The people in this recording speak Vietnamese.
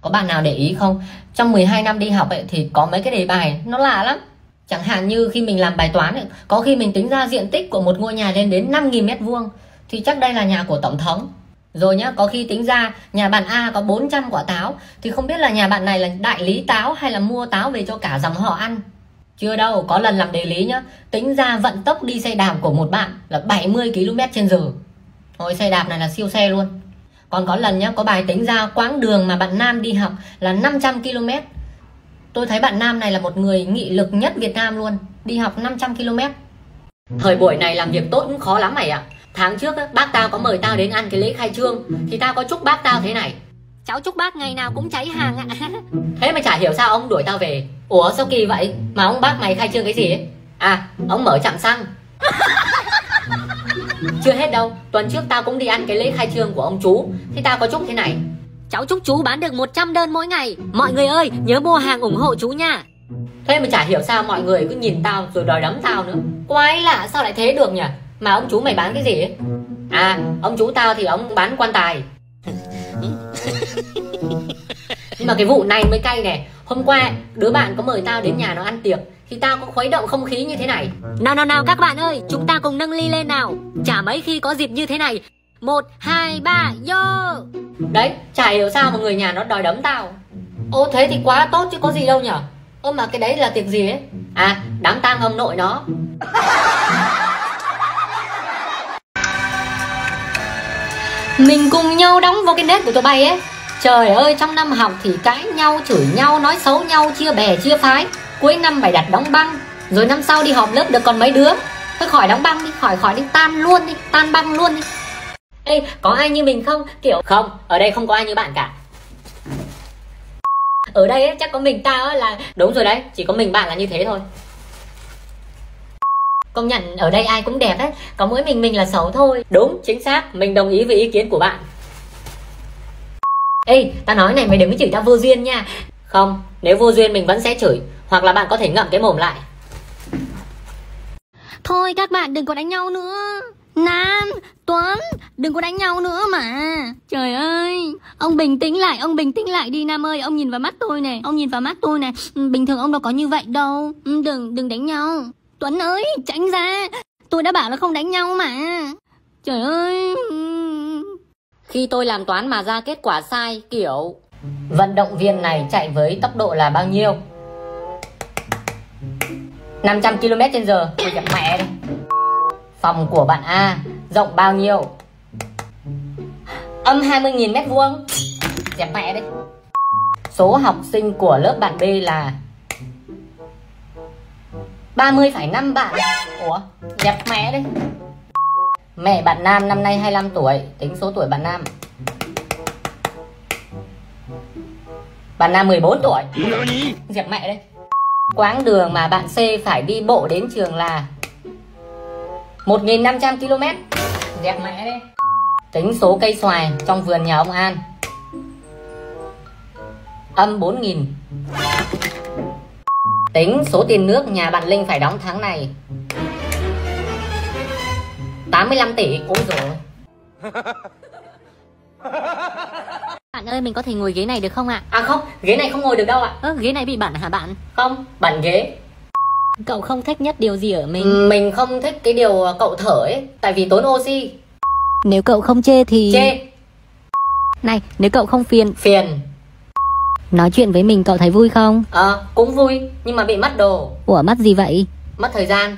Có bạn nào để ý không? Trong 12 năm đi học ấy thì có mấy cái đề bài nó lạ lắm. Chẳng hạn như khi mình làm bài toán ấy, có khi mình tính ra diện tích của một ngôi nhà lên đến 5.000 mét vuông thì chắc đây là nhà của tổng thống. Rồi nhá, có khi tính ra nhà bạn A có 400 quả táo thì không biết là nhà bạn này là đại lý táo hay là mua táo về cho cả dòng họ ăn. Chưa đâu, có lần làm đề lý nhá, tính ra vận tốc đi xe đạp của một bạn là 70 km trên giờ. Ôi xe đạp này là siêu xe luôn. Còn có lần nhá, có bài tính ra quãng đường mà bạn Nam đi học là 500 km. Tôi thấy bạn Nam này là một người nghị lực nhất Việt Nam luôn, đi học 500 km. Thời buổi này làm việc tốt cũng khó lắm mày ạ. Tháng trước á, bác tao có mời tao đến ăn cái lễ khai trương thì tao có chúc bác tao thế này. Cháu chúc bác ngày nào cũng cháy hàng ạ Thế mà chả hiểu sao ông đuổi tao về Ủa sao kỳ vậy Mà ông bác mày khai trương cái gì ấy À ông mở trạm xăng Chưa hết đâu Tuần trước tao cũng đi ăn cái lễ khai trương của ông chú. Thì tao có chúc thế này. Cháu chúc chú bán được 100 đơn mỗi ngày. Mọi người ơi nhớ mua hàng ủng hộ chú nha. Thế mà chả hiểu sao mọi người cứ nhìn tao rồi đòi đấm tao nữa. Quái lạ sao lại thế được nhỉ? Mà ông chú mày bán cái gì ấy? À ông chú tao thì ông bán quan tài. Nhưng mà cái vụ này mới cay nè Hôm qua đứa bạn có mời tao đến nhà nó ăn tiệc Thì tao có khuấy động không khí như thế này. Nào nào nào các bạn ơi Chúng ta cùng nâng ly lên nào. Chả mấy khi có dịp như thế này. Một hai ba vô Đấy chả hiểu sao mà người nhà nó đòi đấm tao. Ô thế thì quá tốt chứ có gì đâu nhở? Ơ mà cái đấy là tiệc gì ấy? À đám tang ông nội nó. Mình cùng nhau đóng vào cái nét của tụi bay ấy Trời ơi trong năm học thì cãi nhau, chửi nhau, nói xấu nhau, chia bè, chia phái. Cuối năm mày đặt đóng băng Rồi năm sau đi họp lớp được còn mấy đứa. Thôi khỏi đóng băng đi, khỏi khỏi đi, tan luôn đi, tan băng luôn đi. Ê, có ai như mình không? Kiểu không, ở đây không có ai như bạn cả. Ở đây ấy, chắc có mình tao ấy là Đúng rồi đấy, chỉ có mình bạn là như thế thôi. Công nhận ở đây ai cũng đẹp ấy Có mỗi mình mình là xấu thôi. Đúng, chính xác, mình đồng ý với ý kiến của bạn. Ê, tao nói này mày đừng có chửi tao vô duyên nha. Không, nếu vô duyên mình vẫn sẽ chửi Hoặc là bạn có thể ngậm cái mồm lại. Thôi các bạn đừng có đánh nhau nữa. Nam, Tuấn, đừng có đánh nhau nữa mà. Trời ơi Ông bình tĩnh lại, ông bình tĩnh lại đi Nam ơi. Ông nhìn vào mắt tôi này, ông nhìn vào mắt tôi này. Ừ, bình thường ông đâu có như vậy đâu. Ừ, đừng, đừng đánh nhau. Tuấn ơi, tránh ra. Tôi đã bảo là không đánh nhau mà. Trời ơi ừ. Khi tôi làm toán mà ra kết quả sai kiểu Vận động viên này chạy với tốc độ là bao nhiêu? 500 km trên giờ. Tôi chặt mẹ đi. Phòng của bạn A rộng bao nhiêu? Âm 20.000 mét vuông. Dẹp mẹ đi. Số học sinh của lớp bạn B là 30,5 bạn. Ủa dẹp mẹ đi. Mẹ bạn Nam năm nay 25 tuổi, Tính số tuổi bạn Nam. Bạn Nam 14 tuổi. Dẹp mẹ đây. Quãng đường mà bạn C phải đi bộ đến trường là 1.500 km Dẹp mẹ đi Tính số cây xoài trong vườn nhà ông An. Âm 4.000 Tính số tiền nước nhà bạn Linh phải đóng tháng này. 85 tỷ Ôi rồi. Bạn ơi mình có thể ngồi ghế này được không ạ? À không, ghế này không ngồi được đâu ạ. Ơ ghế này bị bẩn hả bạn? Không, bẩn ghế. Cậu không thích nhất điều gì ở mình? Mình không thích cái điều cậu thở ấy Tại vì tốn oxy. Nếu cậu không chê thì Chê, Này nếu cậu không phiền phiền. Nói chuyện với mình cậu thấy vui không? Ờ, cũng vui Nhưng mà bị mất đồ. Ủa mất gì vậy? Mất thời gian